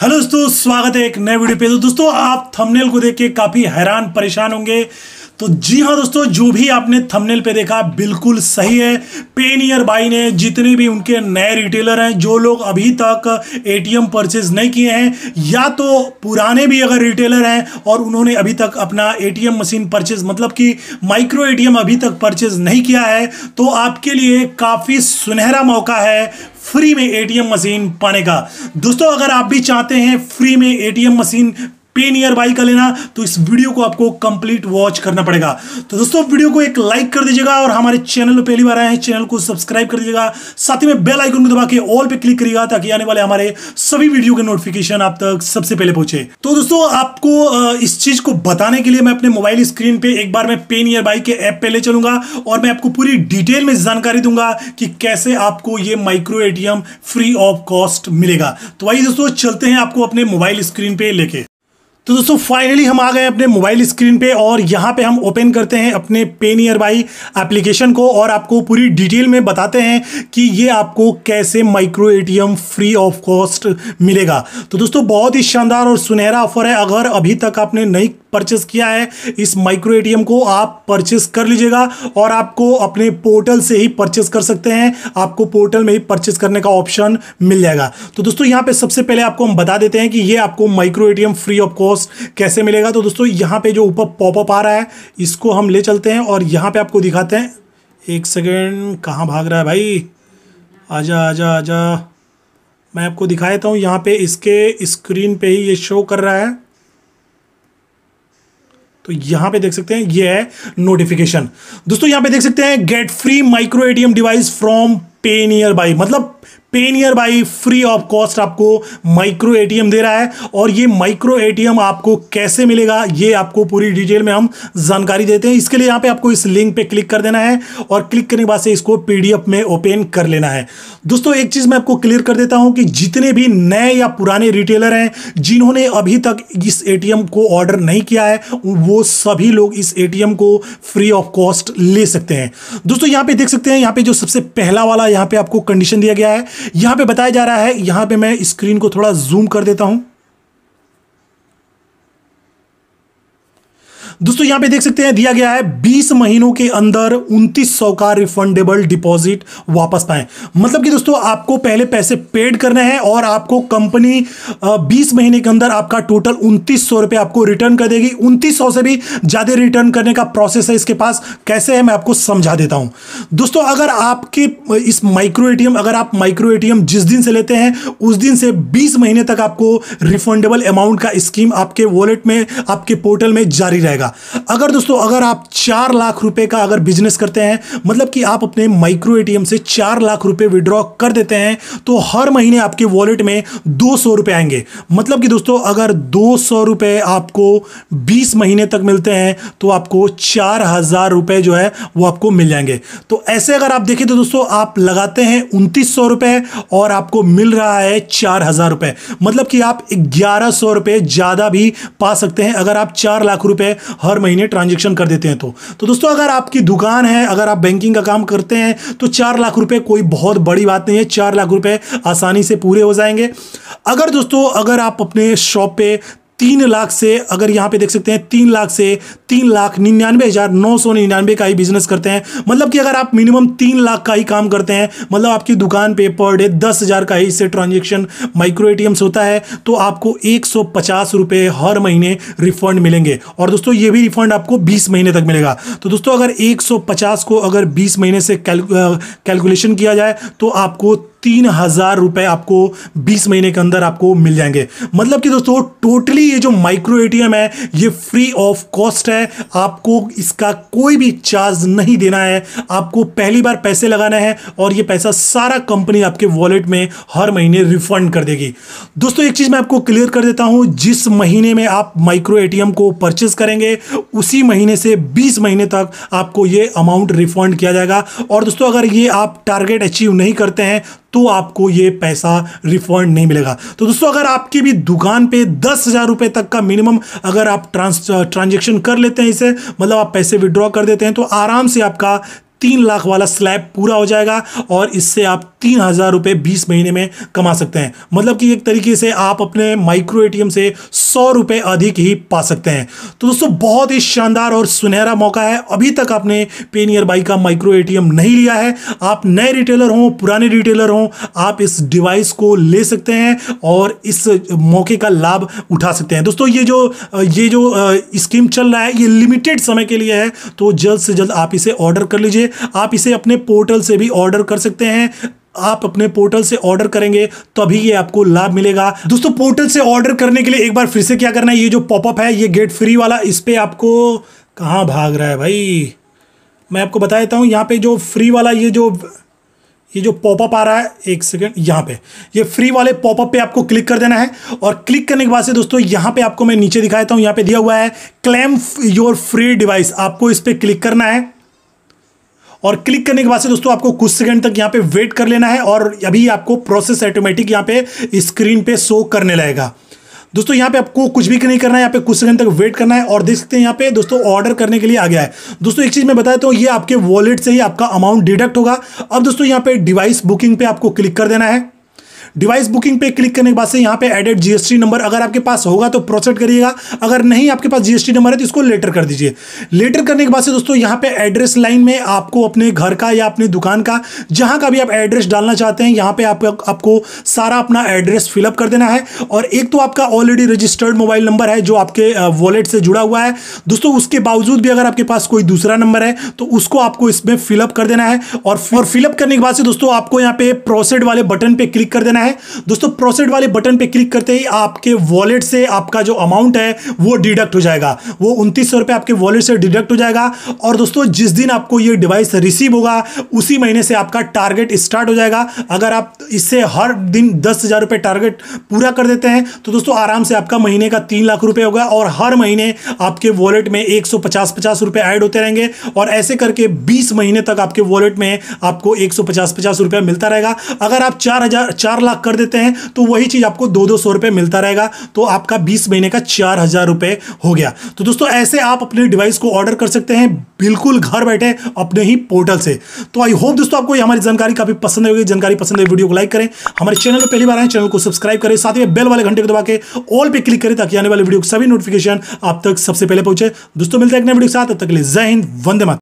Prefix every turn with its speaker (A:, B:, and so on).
A: Hello दोस्तों, स्वागत है एक नए वीडियो पे। तो दोस्तों, आप थंबनेल को देख के काफ़ी हैरान, परेशान होंगे। तो जी हाँ दोस्तों, जो भी आपने थंबनेल पे देखा, बिल्कुल सही है। पेनियर बाई ने जितने भी उनके नए रिटेलर हैं, जो लोग अभी तक एटीएम परचेज नहीं किए हैं, या तो पुराने भी अगर रिटेलर हैं और उन्होंने अभी तक अपना एटीएम मशीन परचेज मतलब कि माइक्रो एटीएम अभी तक परचेज नहीं किया है तो आपके लिए काफ़ी सुनहरा मौका है फ्री में एटीएम मशीन पाने का। दोस्तों, अगर आप भी चाहते हैं फ्री में एटीएम मशीन पे नियर बाई का लेना तो इस वीडियो को आपको कंप्लीट वॉच करना पड़ेगा। तो दोस्तों वीडियो को एक लाइक कर दीजिएगा और हमारे चैनल में पहली बार आए हैं चैनल को सब्सक्राइब कर दीजिएगा। साथ ही में बेल आइकन को दबा के ऑल पे क्लिक करिएगा ताकि आने वाले हमारे सभी वीडियो के नोटिफिकेशन आप तक सबसे पहले पहुँचे। तो दोस्तों, आपको इस चीज़ को बताने के लिए मैं अपने मोबाइल स्क्रीन पे एक बार मैं पे नियर बाई के ऐप पे ले चलूँगा और मैं आपको पूरी डिटेल में जानकारी दूँगा कि कैसे आपको ये micro ATM free of cost मिलेगा। तो वही दोस्तों, चलते हैं आपको अपने मोबाइल स्क्रीन पे लेके। तो दोस्तों फाइनली हम आ गए अपने मोबाइल स्क्रीन पे और यहाँ पे हम ओपन करते हैं अपने पे नियर बाई एप्लीकेशन को और आपको पूरी डिटेल में बताते हैं कि ये आपको कैसे micro ATM free of cost मिलेगा। तो दोस्तों, बहुत ही शानदार और सुनहरा ऑफ़र है। अगर अभी तक आपने नहीं परचेस किया है, इस माइक्रो एटीएम को आप परचेस कर लीजिएगा और आपको अपने पोर्टल से ही परचेस कर सकते हैं। आपको पोर्टल में ही परचेस करने का ऑप्शन मिल जाएगा। तो दोस्तों, यहाँ पे सबसे पहले आपको हम बता देते हैं कि ये आपको micro ATM free of cost cost कैसे मिलेगा? तो दोस्तों, यहाँ पे जो ऊपर पॉपअप आ रहा है, इसको हम ले चलते हैं और यहाँ पे आपको दिखाते हैं। एक सेकेंड कहाँ भाग रहा है भाई? आजा आजा आजा। मैं आपको दिखा देता हूँ, यहाँ पे इसके स्क्रीन पे ही ये शो कर रहा है। तो यहाँ पे देख सकते हैं, ये है नोटिफिकेशन दोस्तों, यहाँ पे देख सकते हैं get free micro ATM device from Pay Nearby मतलब Pay Nearby free of cost आपको माइक्रो एटीएम दे रहा है और ये माइक्रो एटीएम आपको कैसे मिलेगा, ये आपको पूरी डिटेल में हम जानकारी देते हैं। इसके लिए यहाँ पे आपको इस लिंक पे क्लिक कर देना है और क्लिक करने के बाद से इसको पीडीएफ में ओपन कर लेना है। दोस्तों, एक चीज़ मैं आपको क्लियर कर देता हूँ कि जितने भी नए या पुराने रिटेलर हैं, जिन्होंने अभी तक इस एटीएम को ऑर्डर नहीं किया है, वो सभी लोग इस एटीएम को फ्री ऑफ़ कॉस्ट ले सकते हैं। दोस्तों, यहाँ पे देख सकते हैं, यहाँ पे जो सबसे पहला वाला, यहाँ पे आपको कंडीशन दिया गया है यहाँ पे बताया जा रहा है, यहाँ पे मैं स्क्रीन को थोड़ा जूम कर देता हूँ। दोस्तों, यहाँ पे देख सकते हैं, दिया गया है 20 महीनों के अंदर 2900 का रिफंडेबल डिपॉजिट वापस पाए। मतलब कि दोस्तों, आपको पहले पैसे पेड करने हैं और आपको कंपनी 20 महीने के अंदर आपका टोटल उनतीस सौ रुपए आपको रिटर्न कर देगी। उनतीस सौ भी ज़्यादा रिटर्न करने का प्रोसेस है इसके पास। कैसे है, मैं आपको समझा देता हूँ। दोस्तों, अगर आपके इस माइक्रो एटीएम अगर आप माइक्रो एटीएम जिस दिन से लेते हैं, उस दिन से बीस महीने तक आपको रिफंडेबल अमाउंट का स्कीम आपके वॉलेट में, आपके पोर्टल में जारी रहेगा। जाएगा अगर दोस्तों, अगर आप चार लाख रुपए का अगर बिज़नेस करते हैं मतलब कि आप अपने माइक्रो एटीएम से चार लाख रुपए विड्रॉ कर देते हैं तो हर महीने आपके वॉलेट में दो सौ रुपए आएँगे। मतलब कि दोस्तों, अगर दो सौ रुपए आपको बीस महीने तक मिलते हैं तो आपको चार हज़ार रुपए जो है, वो आपको मिल जाएँगे। तो ऐसे अगर आप देखें तो दोस्तों, आप लगाते हैं उनतीस सौ रुपए और आपको मिल रहा है चार हज़ार रुपए। मतलब कि आप ग्यारह सौ रुपए ज़्यादा भी पा सकते हैं, अगर आप चार लाख रुपए हर महीने ट्रांजेक्शन कर देते हैं तो। तो दोस्तों, अगर आपकी दुकान है, अगर आप बैंकिंग का काम करते हैं तो चार लाख रुपए कोई बहुत बड़ी बात नहीं है। चार लाख रुपए आसानी से पूरे हो जाएँगे। अगर दोस्तों, अगर आप अपने शॉप पे तीन लाख से, अगर यहाँ पे देख सकते हैं, तीन लाख से तीन लाख निन्यानवे हज़ार नौ सौ निन्यानवे का ही बिज़नेस करते हैं। मतलब कि अगर आप मिनिमम तीन लाख का ही काम करते हैं मतलब आपकी दुकान पे पर डे दस हज़ार का ही इससे ट्रांजेक्शन माइक्रो एटीएम्स होता है तो आपको एक सौ पचास रुपये हर महीने रिफंड मिलेंगे। और दोस्तों, ये भी रिफंड आपको बीस महीने तक मिलेगा। तो दोस्तों, अगर एक सौ पचास को अगर बीस महीने से कैलकुलेशन किया जाए तो आपको तीन हज़ार रुपए आपको बीस महीने के अंदर आपको मिल जाएँगे। मतलब कि दोस्तों टोटली ये जो माइक्रो एटीएम है, ये फ्री ऑफ़ कॉस्ट है। आपको इसका कोई भी चार्ज नहीं देना है। आपको पहली बार पैसे लगाना है और ये पैसा सारा कंपनी आपके वॉलेट में हर महीने रिफंड कर देगी। दोस्तों, एक चीज़ मैं आपको क्लियर कर देता हूँ, जिस महीने में आप माइक्रो एटीएम को परचेस करेंगे, उसी महीने से बीस महीने तक आपको ये अमाउंट रिफंड किया जाएगा। और दोस्तों, अगर ये आप टारगेट अचीव नहीं करते हैं तो आपको ये पैसा रिफंड नहीं मिलेगा। तो दोस्तों, अगर आपकी भी दुकान पे दस हज़ार रुपए तक का मिनिमम अगर आप ट्रांस ट्रांजेक्शन कर लेते हैं इसे मतलब आप पैसे विड्रॉ कर देते हैं तो आराम से आपका तीन लाख वाला स्लैब पूरा हो जाएगा और इससे आप तीन हज़ार रुपये बीस महीने में कमा सकते हैं। मतलब कि एक तरीके से आप अपने माइक्रो एटीएम से सौ रुपये अधिक ही पा सकते हैं। तो दोस्तों, बहुत ही शानदार और सुनहरा मौका है। अभी तक आपने पे नियर बाई का माइक्रो एटीएम नहीं लिया है। आप नए रिटेलर हों, पुराने रिटेलर हों, आप इस डिवाइस को ले सकते हैं और इस मौके का लाभ उठा सकते हैं। दोस्तों, ये जो ये जो स्कीम चल रहा है, ये लिमिटेड समय के लिए है। तो जल्द से जल्द आप इसे ऑर्डर कर लीजिए। आप इसे अपने पोर्टल से भी ऑर्डर कर सकते हैं। आप अपने पोर्टल से ऑर्डर करेंगे, तभी ये आपको लाभ मिलेगा। दोस्तों, पोर्टल से ऑर्डर करने के लिए एक बार फिर से क्या करना है? ये जो पॉपअप है, ये गेट फ्री वाला, इस पर आपको कहाँ भाग रहा है भाई? मैं आपको बता देता हूँ, यहाँ पे जो फ्री वाला ये जो ये जो पॉपअप आ रहा है, एक सेकंड, यहाँ पे। ये फ्री वाले पॉपअप पे आपको क्लिक कर देना है और क्लिक करने के बाद से दोस्तों, यहाँ पे आपको मैं नीचे दिखा देता हूँ, यहाँ पे दिया हुआ है, क्लेम योर फ्री डिवाइस। आपको इस पर क्लिक करना है। और क्लिक करने के बाद से दोस्तों आपको कुछ सेकंड तक यहाँ पे वेट कर लेना है और अभी आपको प्रोसेस ऑटोमेटिक यहाँ पे स्क्रीन पे शो करने लगेगा। दोस्तों, यहाँ पे आपको कुछ भी नहीं करना है, यहाँ पे कुछ सेकंड तक वेट करना है और देख सकते हैं यहाँ पे दोस्तों ऑर्डर करने के लिए आ गया है। दोस्तों, एक चीज़ मैं बताया तो ये आपके वॉलेट से ही आपका अमाउंट डिडक्ट होगा। अब दोस्तों, यहाँ पे डिवाइस बुकिंग पे आपको क्लिक कर देना है। डिवाइस बुकिंग पे क्लिक करने के बाद से यहाँ पे एडेड जीएसटी नंबर अगर आपके पास होगा तो प्रोसेड करिएगा। अगर नहीं आपके पास जीएसटी नंबर है तो इसको लेटर कर दीजिए। लेटर करने के बाद से दोस्तों यहाँ पे एड्रेस लाइन में आपको अपने घर का या अपनी दुकान का जहाँ का भी आप एड्रेस डालना चाहते हैं यहाँ पे आप, आपको सारा अपना एड्रेस फिलअप कर देना है। और एक तो आपका ऑलरेडी रजिस्टर्ड मोबाइल नंबर है जो आपके वॉलेट से जुड़ा हुआ है। दोस्तों उसके बावजूद भी अगर आपके पास कोई दूसरा नंबर है तो उसको आपको इसमें फिलअप कर देना है। और फिलअप करने के बाद से दोस्तों आपको यहाँ पे प्रोसेड वाले बटन पे क्लिक कर देना है। है। दोस्तों प्रोसेड वाले बटन पे क्लिक करते ही आपके वॉलेट से आपका जो अमाउंट है, वो डिडक्ट हो जाएगा। वो उनतीस सौ आपके वॉलेट से डिडक्ट हो जाएगा। और दोस्तों, जिस दिन आपको ये डिवाइस रिसीव होगा, उसी महीने से आपका टारगेट स्टार्ट हो जाएगा। अगर आप इससे हर दिन दस टारगेट पूरा कर देते हैं तो दोस्तों, आराम से आपका महीने का तीन लाख रुपये होगा और हर महीने आपके वॉलेट में एक सौ पचास पचास रुपये ऐड होते रहेंगे। और ऐसे करके बीस महीने तक आपके वॉलेट में आपको एक सौ पचास पचास रुपये मिलता रहेगा। अगर आप चार हज़ार, चार लाख कर देते हैं तो वही चीज़ आपको दो दो सौ रुपये मिलता रहेगा तो आपका बीस महीने का चार हज़ार रुपये हो गया। तो दोस्तों, ऐसे आप अपने डिवाइस को ऑर्डर कर सकते हैं, बिल्कुल घर बैठे अपने ही पोर्टल से। तो आई होप दोस्तों आपको हमारी जानकारी काफ़ी पसंद होगी। जानकारी पसंद है वीडियो को लाइक करें। हमारे चैनल पर पहली बार आए चैनल को सब्सक्राइब करें। साथ ही बेल वाले घंटे को दबा के ऑल पे क्लिक करें, ताकि आने वाले वीडियो सभी नोटिफिकेशन आप तक सबसे पहले पहुँचे। दोस्तों, मिलते हैं नए वीडियो के साथ। तब तक के जय हिंद, वंदे मात